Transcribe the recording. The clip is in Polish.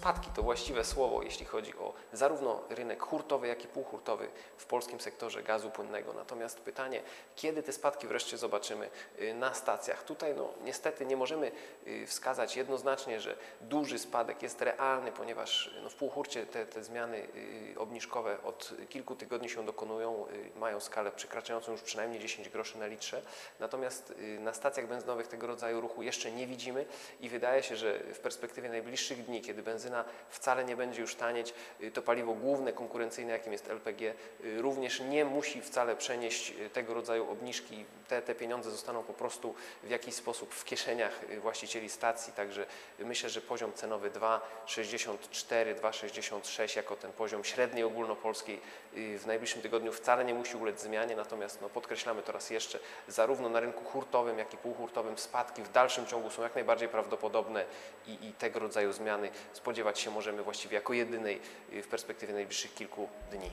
spadki to właściwe słowo, jeśli chodzi o zarówno rynek hurtowy, jak i półhurtowy w polskim sektorze gazu płynnego. Natomiast pytanie, kiedy te spadki wreszcie zobaczymy y, na stacjach? Tutaj no, niestety nie możemy y, wskazać jednoznacznie, że duży spadek jest realny, ponieważ no, w półhurcie te, te zmiany y, obniżkowe od kilku tygodni się dokonują, mają skalę przekraczającą już przynajmniej 10 groszy na litrze. Natomiast na stacjach benzynowych tego rodzaju ruchu jeszcze nie widzimy i wydaje się, że w perspektywie najbliższych dni, kiedy benzyna wcale nie będzie już tanieć, y, to paliwo główne, konkurencyjne, jakim jest LPG, y, również nie musi wcale przenieść y, tego rodzaju obniżki. Te, te pieniądze zostaną po prostu w jakiś sposób w kieszeniach właścicieli stacji, także myślę, że poziom cenowy 2,64, 2,66 jako ten poziom średniej ogólnopolskiej w najbliższym tygodniu wcale nie musi ulec zmianie, natomiast no, podkreślamy to raz jeszcze, zarówno na rynku hurtowym, jak i półhurtowym spadki w dalszym ciągu są jak najbardziej prawdopodobne i, i tego rodzaju zmiany spodziewać się możemy właściwie jako jedynej y, w perspektywie najbliższych kilku dni.